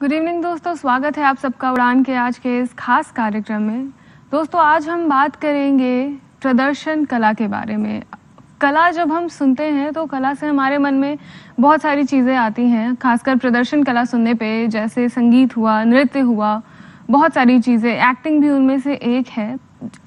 Good evening दोस्तों। स्वागत है आप सबका उड़ान के आज के इस खास कार्यक्रम में। दोस्तों, आज हम बात करेंगे प्रदर्शन कला के बारे में। कला जब हम सुनते हैं तो कला से हमारे मन में बहुत सारी चीज़ें आती हैं। खासकर प्रदर्शन कला सुनने पे, जैसे संगीत हुआ, नृत्य हुआ, बहुत सारी चीज़ें। एक्टिंग भी उनमें से एक है।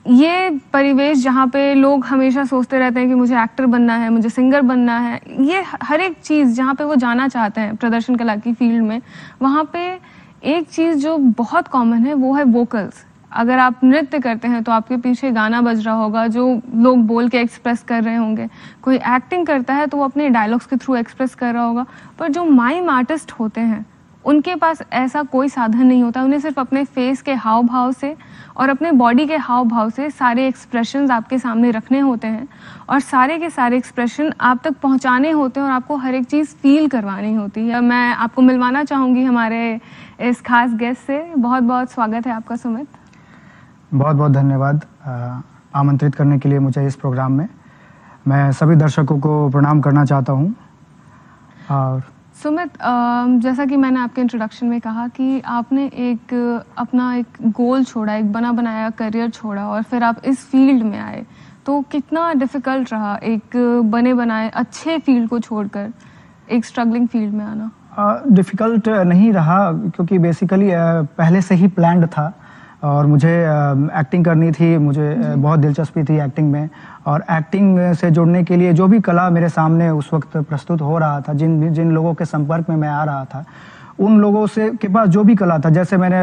ये परिवेश जहाँ पे लोग हमेशा सोचते रहते हैं कि मुझे एक्टर बनना है, मुझे सिंगर बनना है, ये हर एक चीज़ जहाँ पे वो जाना चाहते हैं प्रदर्शन कला की फ़ील्ड में, वहाँ पे एक चीज़ जो बहुत कॉमन है वो है वोकल्स अगर आप नृत्य करते हैं तो आपके पीछे गाना बज रहा होगा जो लोग बोल के एक्सप्रेस कर रहे होंगे। कोई एक्टिंग करता है तो वो अपने डायलॉग्स के थ्रू एक्सप्रेस कर रहा होगा। पर जो माइम आर्टिस्ट होते हैं उनके पास ऐसा कोई साधन नहीं होता। उन्हें सिर्फ़ अपने फेस के हाव भाव से और अपने बॉडी के हाव भाव से सारे एक्सप्रेशन आपके सामने रखने होते हैं और सारे के सारे एक्सप्रेशन आप तक पहुँचाने होते हैं और आपको हर एक चीज़ फील करवानी होती है। मैं आपको मिलवाना चाहूँगी हमारे इस खास गेस्ट से। बहुत बहुत स्वागत है आपका, सुमित। बहुत बहुत धन्यवाद आमंत्रित करने के लिए मुझे इस प्रोग्राम में। मैं सभी दर्शकों को प्रणाम करना चाहता हूँ। और सुमित जैसा कि मैंने आपके इंट्रोडक्शन में कहा कि आपने एक, अपना एक गोल छोड़ा, एक बना बनाया करियर छोड़ा और फिर आप इस फ़ील्ड में आए। तो कितना डिफ़िकल्ट रहा एक बने बनाए, अच्छे फ़ील्ड को छोड़कर, एक स्ट्रगलिंग फ़ील्ड में आना? डिफ़िकल्ट नहीं रहा क्योंकि बेसिकली पहले से ही प्लान्ड था। और मुझे एक्टिंग करनी थी मुझे बहुत दिलचस्पी थी एक्टिंग में। और एक्टिंग से जुड़ने के लिए जो भी कला मेरे सामने उस वक्त प्रस्तुत हो रहा था जिन जिन लोगों के संपर्क में मैं आ रहा था उन लोगों से के पास जो भी कला था जैसे मैंने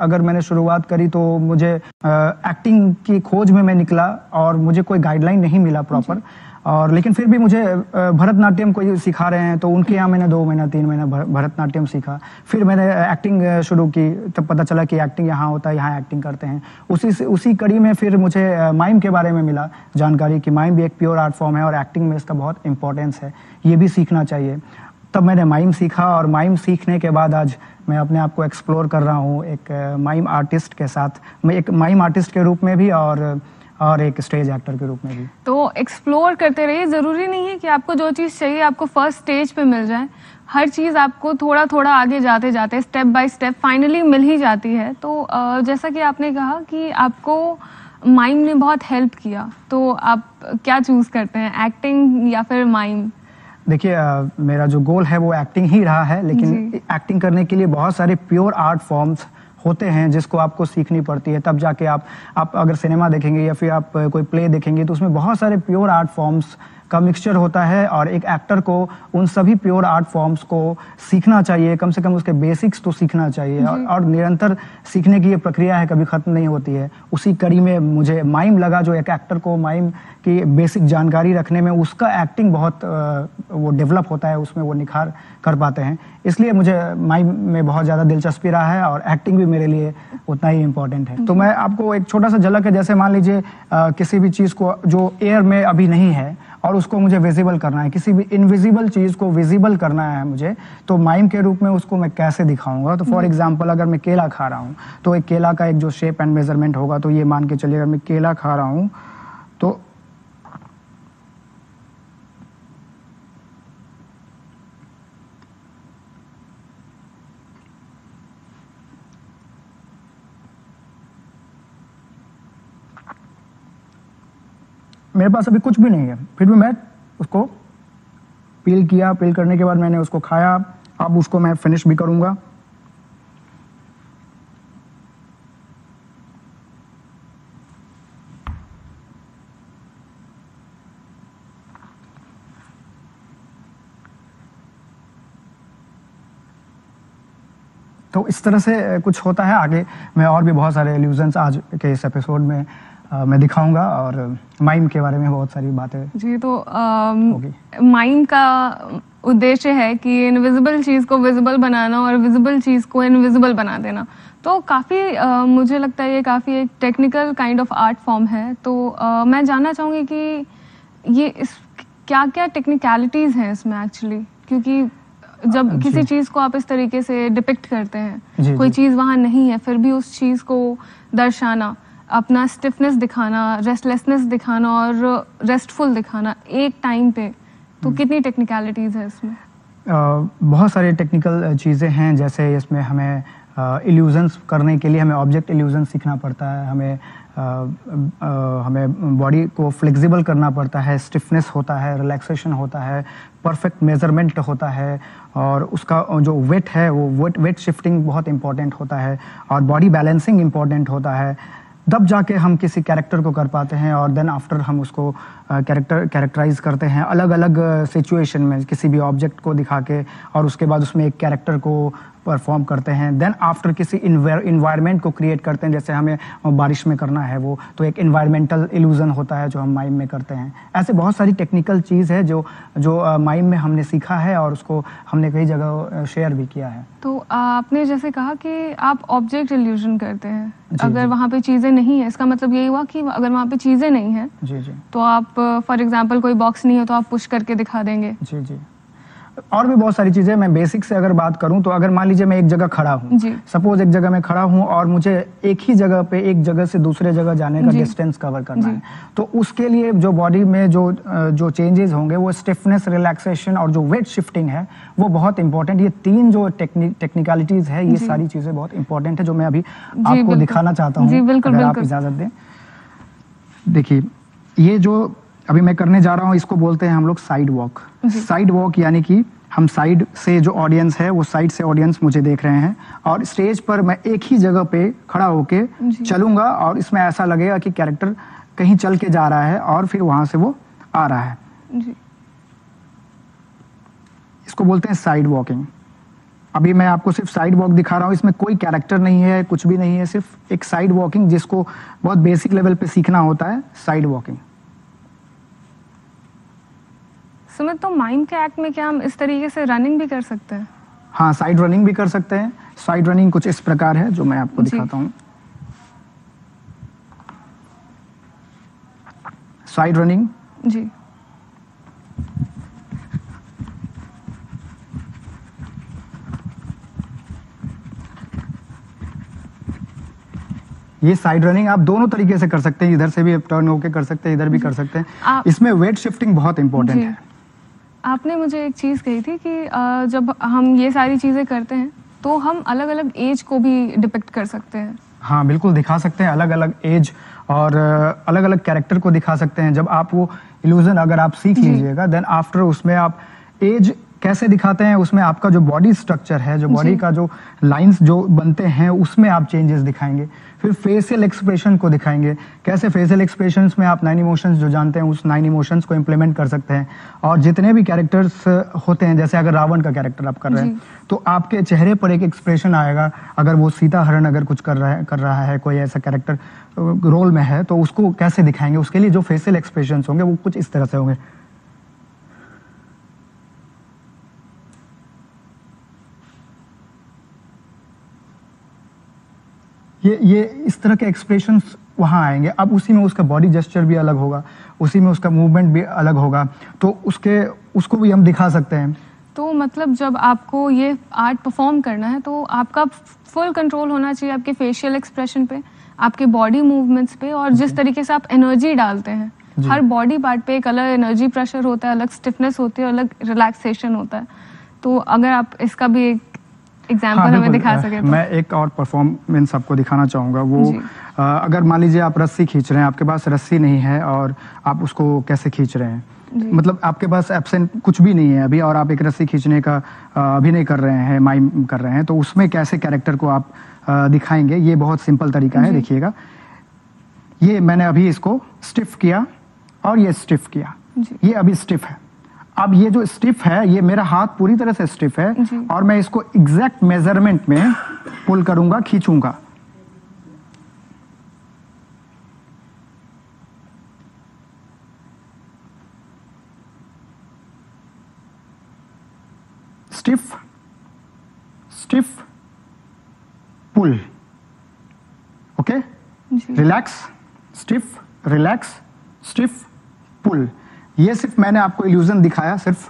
अगर, मैंने शुरुआत करी तो मुझे एक्टिंग की खोज में मैं निकला और मुझे कोई गाइडलाइन नहीं मिला प्रॉपर और लेकिन फिर भी मुझे भरतनाट्यम कोई सिखा रहे हैं तो उनके यहाँ मैंने दो महीना, तीन महीना भरतनाट्यम सीखा। फिर मैंने एक्टिंग शुरू की, तब पता चला कि एक्टिंग यहाँ होता है, यहाँ एक्टिंग करते हैं। उसी उसी कड़ी में फिर मुझे माइम के बारे में मिला जानकारी कि माइम भी एक प्योर आर्ट फॉर्म है और एक्टिंग में इसका बहुत इंपॉर्टेंस है, ये भी सीखना चाहिए। तब मैंने माइम सीखा और माइम सीखने के बाद आज मैं अपने आप को एक्सप्लोर कर रहा हूँ एक माइम आर्टिस्ट के साथ। मैं एक माइम आर्टिस्ट के रूप में भी और और एक स्टेज एक्टर के रूप में भी। तो एक्सप्लोर करते रहिए। ज़रूरी नहीं है कि आपको जो चीज़ चाहिए आपको फ़र्स्ट स्टेज पे मिल जाए। हर चीज़ आपको थोड़ा थोड़ा आगे जाते जाते स्टेप बाय स्टेप फाइनली मिल ही जाती है। तो जैसा कि आपने कहा कि आपको माइम ने बहुत हेल्प किया तो आप क्या चूज़ करते हैं? एक्टिंग या फिर माइम देखिए मेरा जो गोल है वो एक्टिंग ही रहा है लेकिन एक्टिंग करने के लिए बहुत सारे प्योर आर्ट फॉर्म्स होते हैं, जिसको आपको सीखनी पड़ती है, तब जाके आप आप अगर सिनेमा देखेंगे या फिर आप कोई प्ले देखेंगे तो उसमें बहुत सारे प्योर आर्ट फॉर्म्स का मिक्सचर होता है और एक एक्टर को उन सभी प्योर आर्ट फॉर्म्स को सीखना चाहिए। कम से कम उसके बेसिक्स तो सीखना चाहिए और, और निरंतर सीखने की ये प्रक्रिया है कभी खत्म नहीं होती है। उसी कड़ी में मुझे माइम लगा जो एक एक्टर को माइम की बेसिक जानकारी रखने में उसका एक्टिंग बहुत वो डेवलप होता है उसमें वो निखार कर पाते हैं। इसलिए मुझे माइम में बहुत ज़्यादा दिलचस्पी रहा है और एक्टिंग भी मेरे लिए उतना ही इम्पोर्टेंट है। तो मैं आपको एक छोटा सा झलक है जैसे मान लीजिए किसी भी चीज़ को जो एयर में अभी नहीं है और उसको मुझे विजिबल करना है किसी भी इनविजिबल चीज़ को विजिबल करना है मुझे तो माइम के रूप में उसको मैं कैसे दिखाऊँगा तो फॉर एग्ज़ाम्पल हम्म। अगर मैं केला खा रहा हूँ तो एक केला का एक जो शेप एंड मेज़रमेंट होगा तो ये मान के चलिए अगर मैं केला खा रहा हूँ मेरे पास अभी कुछ भी नहीं है। फिर भी मैं उसको पील किया। पील करने के बाद मैंने उसको खाया। अब उसको मैं फिनिश भी करूँगा। तो इस तरह से कुछ होता है। आगे मैं और भी बहुत सारे एल्यूजन्स आज के इस एपिसोड में मैं दिखाऊँगा और माइम के बारे में बहुत सारी बातें जी तो माइम का उद्देश्य है कि इनविजिबल चीज़ को विजिबल बनाना और विजिबल चीज़ को इनविजिबल बना देना। तो काफ़ी मुझे लगता है ये काफ़ी एक technical kind of art form है। तो आ, मैं जानना चाहूँगी कि ये इस क्या क्या टेक्निकलिटीज़ हैं इसमें एक्चुअली क्योंकि जब आ, किसी चीज़ को आप इस तरीके से डिपिक्ट करते हैं कोई चीज़ वहाँ नहीं है फिर भी उस चीज़ को दर्शाना। अपना स्टिफनेस दिखाना रेस्टलेसनेस दिखाना और रेस्टफुल दिखाना एक टाइम पे तो हम्म। कितनी टेक्निकलिटीज है इसमें बहुत सारे टेक्निकल चीज़ें हैं जैसे इसमें हमें इल्यूजन्स करने के लिए हमें ऑब्जेक्ट इल्यूजन सीखना पड़ता है हमें आ, आ, हमें बॉडी को फ्लेक्सिबल करना पड़ता है स्टिफनेस होता है रिलैक्सेशन होता है परफेक्ट मेज़रमेंट होता है और उसका जो वेट है वो वेट वेट शिफ्टिंग बहुत इंपॉर्टेंट होता है और बॉडी बैलेंसिंग इंपॉर्टेंट होता है तब जाके हम किसी कैरेक्टर को कर पाते हैं और देन आफ्टर हम उसको कैरेक्टर कैरेक्टराइज करते हैं अलग अलग सिचुएशन में, किसी भी ऑब्जेक्ट को दिखा के और उसके बाद उसमें एक कैरेक्टर को परफॉर्म करते हैं देन आफ्टर किसी इन्वायरमेंट को क्रिएट करते हैं जैसे हमें बारिश में करना है वो तो एक इन्वायरमेंटल इल्यूजन होता है जो हम माइम में करते हैं। ऐसे बहुत सारी टेक्निकल चीज़ है जो जो माइम में हमने सीखा है और उसको हमने कई जगह शेयर भी किया है। तो आपने जैसे कहा कि आप ऑब्जेक्ट इल्यूजन करते हैं अगर वहाँ पे चीज़ें नहीं है इसका मतलब यही हुआ कि अगर वहाँ पे चीज़ें नहीं है जी जी। तो आप फॉर एग्ज़ाम्पल कोई बॉक्स नहीं है तो आप पुश करके दिखा देंगे। जी जी। और भी बहुत सारी चीज़ें मैं बेसिक से अगर बात करूँ तो अगर मान लीजिए मैं एक जगह खड़ा हूँ सपोज़ एक जगह मैं खड़ा हूँ और मुझे एक ही जगह पे एक जगह से दूसरे जगह जाने का डिस्टेंस कवर करना है तो उसके लिए जो बॉडी में जो जो चेंजेस होंगे वो स्टिफनेस रिलैक्सेशन और जो वेट शिफ्टिंग है वो बहुत इंपॉर्टेंट ये तीन जो टेक्निकलिटीज है ये सारी चीज़ें बहुत इंपॉर्टेंट है जो मैं अभी आपको दिखाना चाहता हूँ अगर आप इजाज़त दें। देखिए ये जो अभी मैं करने जा रहा हूँ इसको बोलते हैं हम लोग साइड वॉक साइड वॉक यानी कि हम साइड से जो ऑडियंस है वो साइड से ऑडियंस मुझे देख रहे हैं और स्टेज पर मैं एक ही जगह पे खड़ा होके चलूँगा और इसमें ऐसा लगेगा कि कैरेक्टर कहीं चल के जा रहा है और फिर वहाँ से वो आ रहा है। जी। इसको बोलते हैं साइड वॉकिंग अभी मैं आपको सिर्फ़ साइड वॉक दिखा रहा हूँ इसमें कोई कैरेक्टर नहीं है कुछ भी नहीं है सिर्फ़ एक साइड वॉकिंग जिसको बहुत बेसिक लेवल पे सीखना होता है साइड वॉकिंग सुमित तो माइम के एक्ट में क्या हम इस तरीके से रनिंग भी कर सकते हैं? हाँ साइड रनिंग भी कर सकते हैं। साइड रनिंग कुछ इस प्रकार है जो मैं आपको दिखाता हूँ। साइड रनिंग जी। ये साइड रनिंग आप दोनों तरीके से कर सकते हैं। इधर से भी टर्न होके कर सकते हैं इधर भी कर सकते हैं। इसमें वेट शिफ्टिंग बहुत इंपॉर्टेंट है। आपने मुझे एक चीज़ कही थी कि जब हम ये सारी चीज़ें करते हैं तो हम अलग अलग एज को भी डिपेक्ट कर सकते हैं। हाँ बिल्कुल दिखा सकते हैं अलग अलग एज और अलग अलग कैरेक्टर को दिखा सकते हैं। जब आप वो इल्यूजन अगर आप सीख लीजिएगा देन आफ्टर उसमें आप एज कैसे दिखाते हैं उसमें आपका जो बॉडी स्ट्रक्चर है जो बॉडी का जो लाइंस जो बनते हैं उसमें आप चेंजेस दिखाएँगे। फिर फेशियल एक्सप्रेशन को दिखाएँगे। कैसे फेशियल एक्सप्रेशन में आप नाइन इमोशंस जो जानते हैं उस नाइन इमोशंस को इम्प्लीमेंट कर सकते हैं। और जितने भी कैरेक्टर्स होते हैं जैसे अगर रावण का कैरेक्टर आप कर रहे हैं तो आपके चेहरे पर एक एक्सप्रेशन आएगा। अगर वो सीता हरण अगर कुछ कर रहा है कर रहा है कोई ऐसा कैरेक्टर रोल में है तो उसको कैसे दिखाएँगे? उसके लिए जो फेशियल एक्सप्रेशन होंगे वो कुछ इस तरह से होंगे। ये ये इस तरह के एक्सप्रेशन वहाँ आएँगे। अब उसी में उसका बॉडी जेस्चर भी अलग होगा उसी में उसका मूवमेंट भी अलग होगा। तो उसके उसको भी हम दिखा सकते हैं। तो मतलब जब आपको ये आर्ट परफॉर्म करना है तो आपका फुल कंट्रोल होना चाहिए आपके फेशियल एक्सप्रेशन पे आपके बॉडी मूवमेंट्स पे और जिस तरीके से आप एनर्जी डालते हैं। हर बॉडी पार्ट पे एक अलग एनर्जी प्रेशर होता है अलग स्टिफनेस होती है अलग रिलैक्सेशन होता है। तो अगर आप इसका भी एक एग्ज़ाम्पल हाँ, हमें दिखा सके तो। मैं एक और परफॉर्मेंस आपको दिखाना चाहूँगा। वो आ, अगर मान लीजिए आप रस्सी खींच रहे हैं आपके पास रस्सी नहीं है और आप उसको कैसे खींच रहे हैं? मतलब आपके पास एबसेंट कुछ भी नहीं है अभी और आप एक रस्सी खींचने का अभिनय कर रहे हैं माइम कर रहे हैं तो उसमें कैसे कैरेक्टर को आप दिखाएँगे? ये बहुत सिंपल तरीका है देखिएगा। ये मैंने अभी इसको स्टिफ किया और ये स्टिफ किया। ये अभी स्टिफ है। अब ये जो स्टिफ है ये मेरा हाथ पूरी तरह से स्टिफ है और मैं इसको एग्जैक्ट मेज़रमेंट में पुल करूँगा खींचूँगा। Stiff stiff pull okay relax stiff relax stiff pull ये सिर्फ़ मैंने आपको इल्यूजन दिखाया सिर्फ़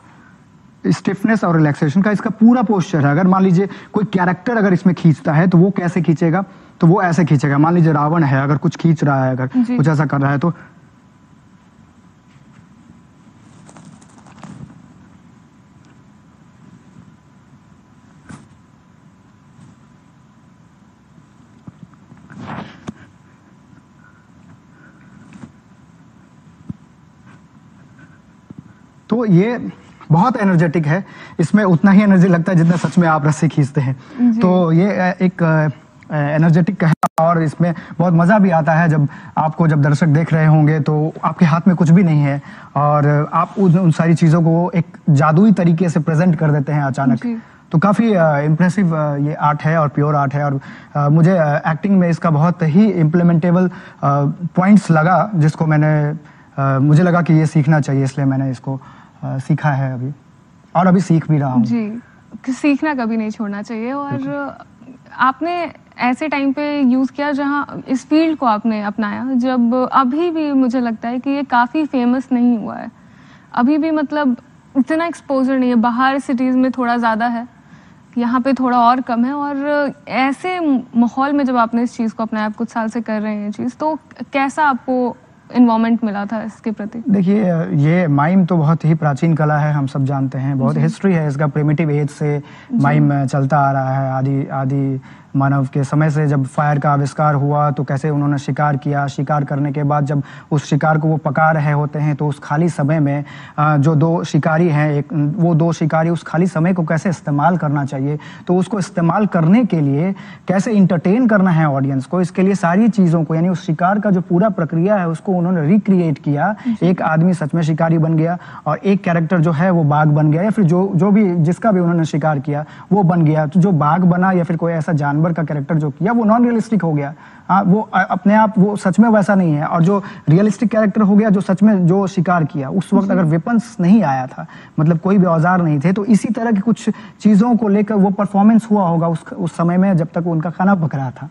स्टिफनेस और रिलैक्सेशन का इसका पूरा पोस्चर है। अगर मान लीजिए कोई कैरेक्टर अगर इसमें खींचता है तो वो कैसे खींचेगा? तो वो ऐसे खींचेगा। मान लीजिए रावण है अगर कुछ खींच रहा है अगर कुछ ऐसा कर रहा है तो तो ये बहुत एनर्जेटिक है। इसमें उतना ही एनर्जी लगता है जितना सच में आप रस्सी खींचते हैं। तो ये एक एनर्जेटिक है और इसमें बहुत मज़ा भी आता है। जब आपको जब दर्शक देख रहे होंगे तो आपके हाथ में कुछ भी नहीं है और आप उन, उन सारी चीज़ों को एक जादुई तरीके से प्रेजेंट कर देते हैं अचानक। तो काफ़ी इम्प्रेसिव ये आर्ट है और प्योर आर्ट है और uh, मुझे एक्टिंग में इसका बहुत ही इम्प्लीमेंटेबल पॉइंट्स लगा जिसको मैंने uh, मुझे लगा कि ये सीखना चाहिए इसलिए मैंने इसको सीखा है अभी। और अभी सीख भी रहा हूँ। जी सीखना कभी नहीं छोड़ना चाहिए और आपने ऐसे टाइम पे यूज़ किया जहाँ इस फ़ील्ड को आपने अपनाया जब अभी भी मुझे लगता है कि ये काफ़ी फ़ेमस नहीं हुआ है। अभी भी मतलब इतना एक्सपोजर नहीं है बाहर सिटीज़ में थोड़ा ज़्यादा है यहाँ पे थोड़ा और कम है और ऐसे माहौल में जब आपने इस चीज़ को अपनाया आप कुछ साल से कर रहे हैं चीज़ तो कैसा आपको इन्वॉल्वमेंट मिला था इसके प्रति? देखिए ये माइम तो बहुत ही प्राचीन कला है हम सब जानते हैं। बहुत हिस्ट्री है इसका प्रिमिटिव एज से माइम चलता आ रहा है आदि आदि मानव के समय से जब फायर का आविष्कार हुआ तो कैसे उन्होंने शिकार किया? शिकार करने के बाद जब उस शिकार को वो पका रहे होते हैं तो उस खाली समय में जो दो शिकारी हैं एक वो दो शिकारी उस खाली समय को कैसे इस्तेमाल करना चाहिए? तो उसको इस्तेमाल करने के लिए कैसे इंटरटेन करना है ऑडियंस को? इसके लिए सारी चीज़ों को यानी उस शिकार का जो पूरा प्रक्रिया है उसको उन्होंने रिक्रिएट किया। एक आदमी सच में शिकारी बन गया और एक कैरेक्टर जो है वो बाघ बन गया या फिर जो जो भी जिसका भी उन्होंने शिकार किया वो बन गया। तो जो बाघ बना या फिर कोई ऐसा जानवर जानवर का कैरेक्टर जो किया वो नॉन रियलिस्टिक हो गया। आ, वो अपने आप वो सच में वैसा नहीं है। और जो रियलिस्टिक कैरेक्टर हो गया जो सच में जो शिकार किया उस वक्त अगर वेपन्स नहीं आया था मतलब कोई भी औज़ार नहीं थे तो इसी तरह की कुछ चीज़ों को लेकर वो परफॉर्मेंस हुआ होगा उस उस समय में जब तक उनका खाना पक रहा था।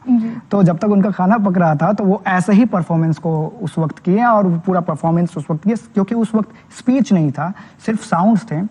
तो जब तक उनका खाना पक रहा था तो वो ऐसे ही परफॉर्मेंस को उस वक्त किए और पूरा परफॉर्मेंस उस वक्त किए क्योंकि उस वक्त स्पीच नहीं था सिर्फ़ साउंड थे।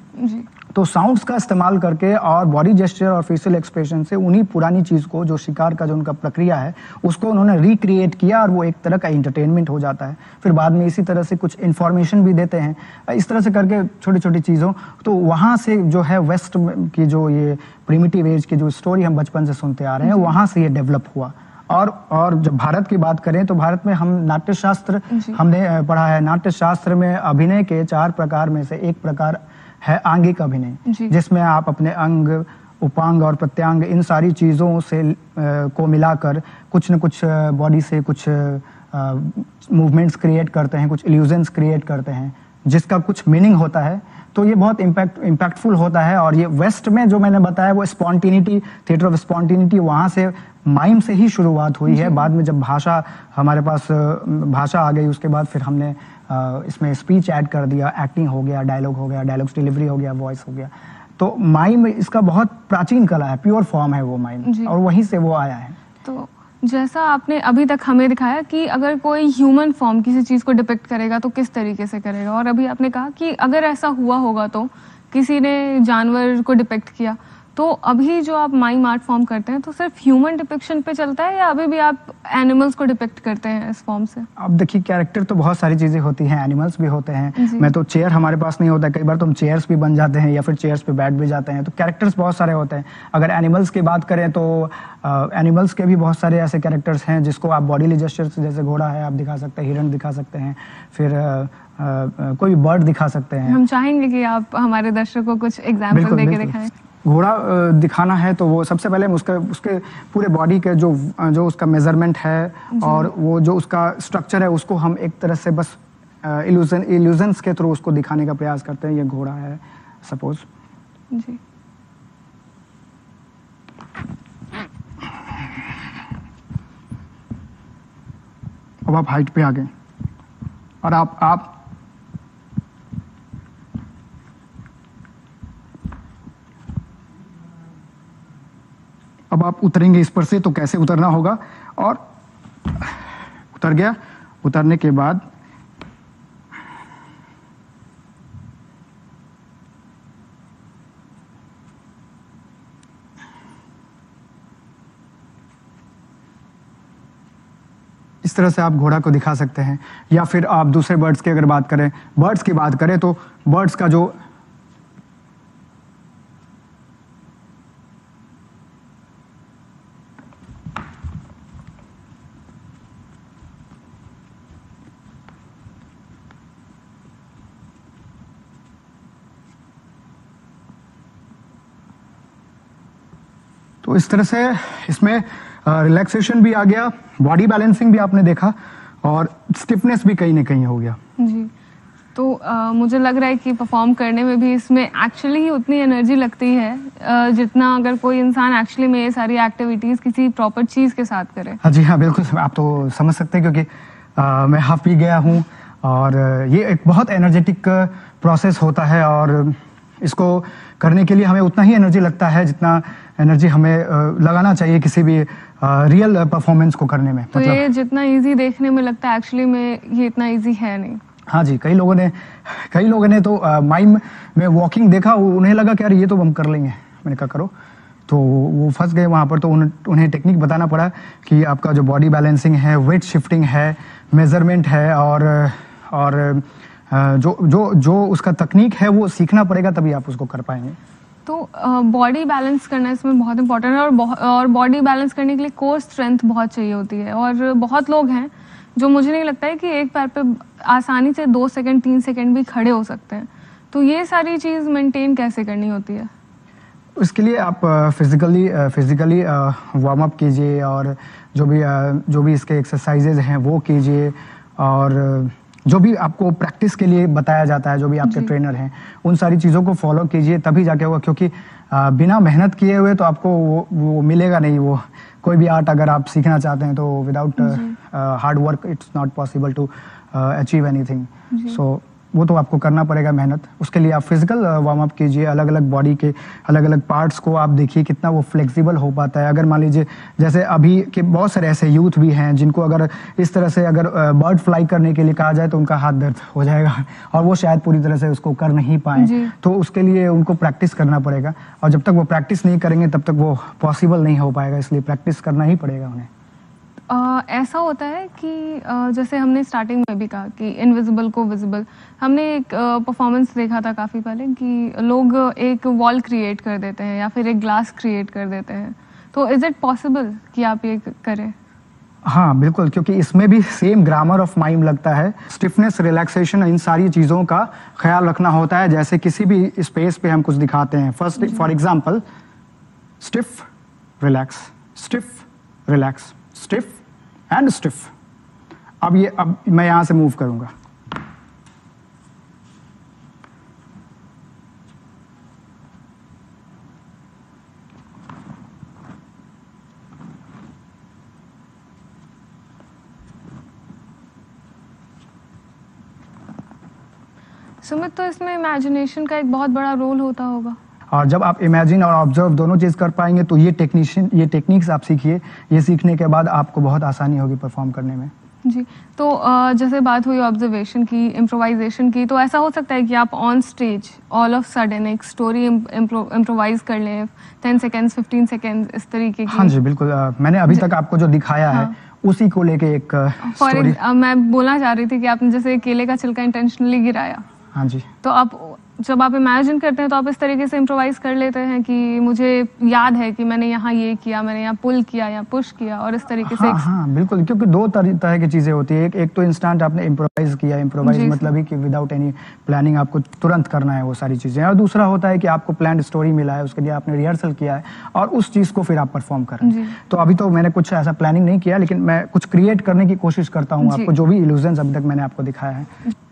तो साउंड्स का इस्तेमाल करके और बॉडी जेस्चर और फेशियल एक्सप्रेशन से उन्हीं पुरानी चीज़ को जो शिकार का जो उनका प्रक्रिया है उसको उन्होंने रिक्रिएट किया और वो एक तरह का इंटरटेनमेंट हो जाता है। फिर बाद में इसी तरह से कुछ इन्फॉर्मेशन भी देते हैं। इस तरह से करके छोटी छोटी चीज़ों तो वहाँ से जो है वेस्ट की जो ये प्रिमिटिव एज की जो स्टोरी हम बचपन से सुनते आ रहे हैं वहाँ से ये डेवलप हुआ। और और जब भारत की बात करें तो भारत में हम नाट्य शास्त्र हमने पढ़ा है नाट्य शास्त्र में अभिनय के चार प्रकार में से एक प्रकार है आंगिक अभिनय जिसमें आप अपने अंग उपांग और प्रत्यांग इन सारी चीज़ों से आ, को मिलाकर कुछ न कुछ बॉडी से कुछ मूवमेंट्स क्रिएट करते हैं कुछ इल्यूजन्स क्रिएट करते हैं जिसका कुछ मीनिंग होता है तो ये बहुत इम्पैक्ट इम्पैक्टफुल होता है। और ये वेस्ट में जो मैंने बताया वो स्पॉन्टिनिटी थिएटर ऑफ़ स्पॉन्टिनिटी वहाँ से माइम से ही शुरुआत हुई है। बाद में जब भाषा हमारे पास भाषा आ गई उसके बाद फिर हमने इसमें स्पीच ऐड कर दिया एक्टिंग हो गया डायलॉग हो गया डायलॉग्स डिलीवरी हो गया वॉइस हो गया। तो माइम इसका बहुत प्राचीन कला है प्योर फॉर्म है वो माइम और वहीं से वो आया है। तो जैसा आपने अभी तक हमें दिखाया कि अगर कोई ह्यूमन फॉर्म किसी चीज़ को डिपेक्ट करेगा तो किस तरीके से करेगा? और अभी आपने कहा कि अगर ऐसा हुआ होगा तो किसी ने जानवर को डिपेक्ट किया तो अभी जो आप माइम आर्ट फॉर्म करते हैं तो सिर्फ़ ह्यूमन डिपिक्शन पे चलता है या अभी भी आप एनिमल्स को डिपिक्ट करते हैं इस फॉर्म से? अब देखिए कैरेक्टर तो बहुत सारी चीज़ें होती हैं एनिमल्स भी होते हैं। मैं तो चेयर हमारे पास नहीं होता कई बार तो हम चेयर्स भी बन जाते हैं या फिर चेयर्स पे बैठ भी जाते हैं तो कैरेक्टर्स बहुत सारे होते हैं। अगर एनिमल्स की बात करें तो एनिमल्स के भी बहुत सारे ऐसे कैरेक्टर्स हैं जिसको आप बॉडी जेस्चर्स जैसे घोड़ा है आप दिखा सकते हैं हिरण दिखा सकते हैं फिर कोई बर्ड दिखा सकते हैं। हम चाहेंगे कि आप हमारे दर्शकों को कुछ एग्ज़ाम्पल देके दिखाएँ। घोड़ा दिखाना है तो वो सबसे पहले उसके उसके पूरे बॉडी के जो जो उसका मेज़रमेंट है और वो जो उसका स्ट्रक्चर है उसको हम एक तरह से बस इल्यूजन इल्यूजन्स के थ्रू उसको दिखाने का प्रयास करते हैं। ये घोड़ा है सपोज़ जी। अब आप हाइट पे आ गए और आप आप आप उतरेंगे इस पर से तो कैसे उतरना होगा? और उतर गया। उतरने के बाद इस तरह से आप घोड़ा को दिखा सकते हैं। या फिर आप दूसरे बर्ड्स की अगर बात करें, बर्ड्स की बात करें तो बर्ड्स का जो तो इस तरह से इसमें रिलैक्सेशन भी आ गया बॉडी बैलेंसिंग भी आपने देखा और स्टिफनेस भी कहीं ना कहीं हो गया। जी। तो आ, मुझे लग रहा है कि परफॉर्म करने में भी इसमें एक्चुअली ही उतनी एनर्जी लगती है आ, जितना अगर कोई इंसान एक्चुअली में ये सारी एक्टिविटीज़ किसी प्रॉपर चीज़ के साथ करे। हाँ जी हाँ बिल्कुल आप तो समझ सकते हैं क्योंकि आ, मैं हाफ़ पी गया हूँ और ये एक बहुत एनर्जेटिक प्रोसेस होता है और इसको करने के लिए हमें उतना ही एनर्जी लगता है जितना एनर्जी हमें लगाना चाहिए किसी भी रियल परफॉर्मेंस को करने में। तो मतलब, ये जितना इजी देखने में लगता है एक्चुअली में ये इतना इजी है नहीं। हाँ जी कई लोगों ने कई लोगों ने तो माइम में वॉकिंग देखा उन्हें लगा कि यार ये तो हम कर लेंगे। मैंने कहा करो। तो वो फंस गए वहाँ पर तो उन, उन्हें टेक्निक बताना पड़ा कि आपका जो बॉडी बैलेंसिंग है वेट शिफ्टिंग है मेज़रमेंट है और और जो जो जो उसका तकनीक है वो सीखना पड़ेगा तभी आप उसको कर पाएँगे। तो बॉडी बैलेंस करना इसमें बहुत इंपॉर्टेंट है और और बॉडी बैलेंस करने के लिए कोर स्ट्रेंथ बहुत चाहिए होती है। और बहुत लोग हैं जो मुझे नहीं लगता है कि एक पैर पे आसानी से दो सेकंड तीन सेकंड भी खड़े हो सकते हैं। तो ये सारी चीज़ मेंटेन कैसे करनी होती है? इसके लिए आप फिजिकली फिजिकली वार्म अप कीजिए और जो भी जो भी इसके एक्सरसाइजेज हैं वो कीजिए और जो भी आपको प्रैक्टिस के लिए बताया जाता है जो भी आपके ट्रेनर हैं उन सारी चीज़ों को फॉलो कीजिए तभी जाके होगा क्योंकि बिना मेहनत किए हुए तो आपको वो, वो मिलेगा नहीं वो कोई भी आर्ट अगर आप सीखना चाहते हैं तो without hard work it's not possible to achieve anything so वो तो आपको करना पड़ेगा मेहनत। उसके लिए आप फ़िज़िकल वार्म अप कीजिए अलग अलग बॉडी के अलग अलग पार्ट्स को आप देखिए कितना वो फ्लेक्सिबल हो पाता है। अगर मान लीजिए जैसे अभी के बहुत सारे ऐसे यूथ भी हैं जिनको अगर इस तरह से अगर बर्ड फ्लाई करने के लिए कहा जाए तो उनका हाथ दर्द हो जाएगा और वो शायद पूरी तरह से उसको कर नहीं पाए। तो उसके लिए उनको प्रैक्टिस करना पड़ेगा। और जब तक वो प्रैक्टिस नहीं करेंगे तब तक वो पॉसिबल नहीं हो पाएगा। इसलिए प्रैक्टिस करना ही पड़ेगा उन्हें। Uh, ऐसा होता है कि uh, जैसे हमने स्टार्टिंग में भी कहा कि इनविजिबल को विजिबल हमने एक परफॉर्मेंस देखा था काफ़ी पहले कि लोग एक वॉल क्रिएट कर देते हैं या फिर एक ग्लास क्रिएट कर देते हैं। तो इज़ इट पॉसिबल कि आप ये करें? हाँ बिल्कुल क्योंकि इसमें भी सेम ग्रामर ऑफ़ माइंड लगता है। स्टिफनेस रिलैक्सेशन इन सारी चीज़ों का ख्याल रखना होता है जैसे किसी भी स्पेस पे हम कुछ दिखाते हैं। First for example stiff relax stiff relax stiff and stiff अब ये, अब मैं यहाँ से मूव करूँगा। सुमित तो इसमें इमेजिनेशन का एक बहुत बड़ा रोल होता होगा। और जब आप इमेजिन और ऑब्ज़र्व दोनों चीज़ कर पाएँगे तो ये टेक्नीशियन ये टेक्निक्स आप सीखिए। ये सीखने के बाद आपको बहुत आसानी होगी परफॉर्म करने में। जी तो जैसे बात हुई ऑब्जर्वेशन की इम्प्रोवाइजेशन की तो ऐसा हो सकता है कि आप on stage all of sudden एक स्टोरी इम्प्रोवाइज कर लें टेन सेकेंड्स फिफ्टीन सेकेंड्स इस तरीके की। हाँ जी बिल्कुल आ, मैंने अभी तक आपको जो दिखाया हाँ. है। उसी को लेके एक फॉर मैं बोलना चाह रही थी कि आपने जैसे केले का छिलका इंटेंशनली गिराया। हाँ जी। तो आप जब आप इमेजिन करते हैं तो आप इस तरीके से इम्प्रोवाइज कर लेते हैं कि मुझे याद है कि मैंने यहाँ ये किया मैंने यहाँ पुल किया या पुश किया और इस तरीके हाँ, से हाँ बिल्कुल क्योंकि दो तरह की चीज़ें होती है। एक एक तो इंस्टेंट आपने इम्प्रोवाइज किया इम्प्रोवाइज मतलब ही कि विदाउट एनी प्लानिंग आपको तुरंत करना है वो सारी चीज़ें। और दूसरा होता है कि आपको प्लान स्टोरी मिला है उसके लिए आपने रिहर्सल किया है और उस चीज़ को फिर आप परफॉर्म कर रहे हैं। तो अभी तो मैंने कुछ ऐसा प्लानिंग नहीं किया लेकिन मैं कुछ क्रिएट करने की कोशिश करता हूँ आपको जो भी इल्यूजन अभी तक मैंने आपको दिखाया है।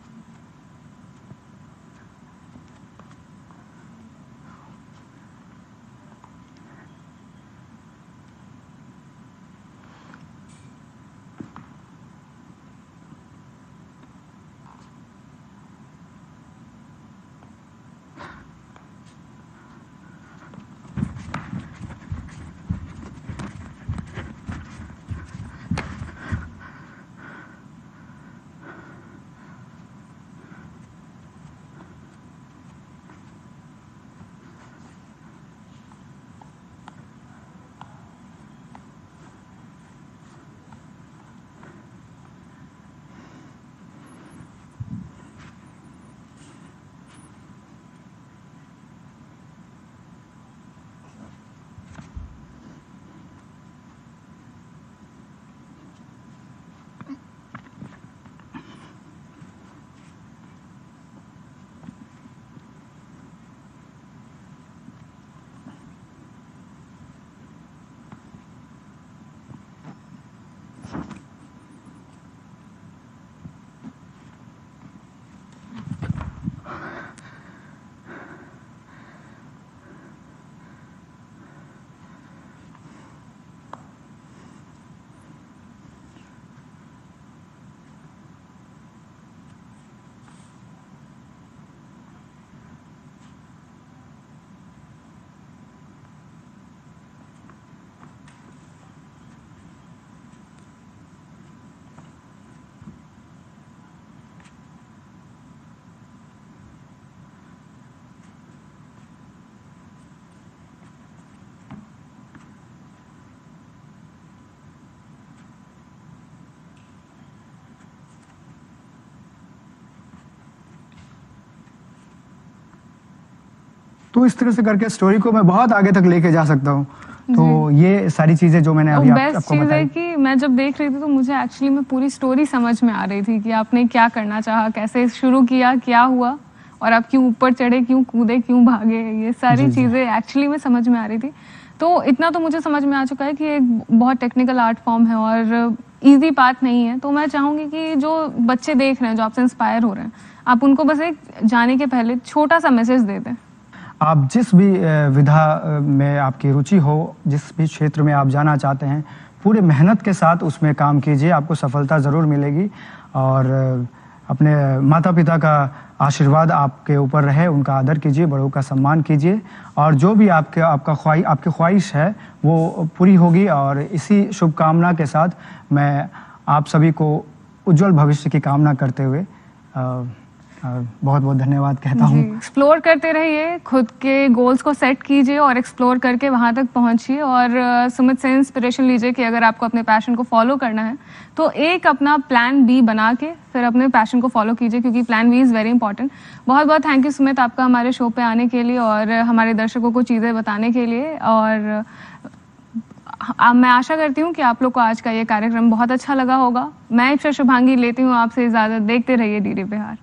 तो इस तरह से करके स्टोरी को मैं बहुत आगे तक लेके जा सकता हूँ। तो ये सारी चीज़ें जो मैंने अभी बेस्ट आपको चीज़ है कि मैं जब देख रही थी तो मुझे एक्चुअली में पूरी स्टोरी समझ में आ रही थी कि आपने क्या करना चाहा कैसे शुरू किया क्या हुआ और आप क्यों ऊपर चढ़े क्यों कूदे क्यों भागे ये सारी। चीज़ें एक्चुअली में समझ में आ रही थी। तो इतना तो मुझे समझ में आ चुका है कि एक बहुत टेक्निकल आर्ट फॉर्म है और इजी बात नहीं है। तो मैं चाहूँगी कि जो बच्चे देख रहे हैं जो आपसे इंस्पायर हो रहे हैं आप उनको बस एक जाने के पहले छोटा सा मैसेज दे दें। आप जिस भी विधा में आपकी रुचि हो जिस भी क्षेत्र में आप जाना चाहते हैं पूरे मेहनत के साथ उसमें काम कीजिए आपको सफलता ज़रूर मिलेगी। और अपने माता पिता का आशीर्वाद आपके ऊपर रहे उनका आदर कीजिए बड़ों का सम्मान कीजिए और जो भी आपके आपका ख्वाहि आपकी ख्वाहिश है वो पूरी होगी। और इसी शुभकामना के साथ मैं आप सभी को उज्जवल भविष्य की कामना करते हुए अ, बहुत बहुत धन्यवाद कहता हूँ। एक्सप्लोर करते रहिए, खुद के गोल्स को सेट कीजिए और एक्सप्लोर करके वहाँ तक पहुंचिए और सुमित से इंस्पिरेशन लीजिए कि अगर आपको अपने पैशन को फॉलो करना है तो एक अपना प्लान बी बना के फिर अपने पैशन को फॉलो कीजिए क्योंकि plan B is very important बहुत बहुत थैंक यू सुमित आपका हमारे शो पे आने के लिए और हमारे दर्शकों को चीज़ें बताने के लिए और मैं आशा करती हूँ कि आप लोग को आज का ये कार्यक्रम बहुत अच्छा लगा होगा। मैं इच्छा शुभांगी लेती हूँ, आपसे इजाज़त। देखते रहिए डी बिहार।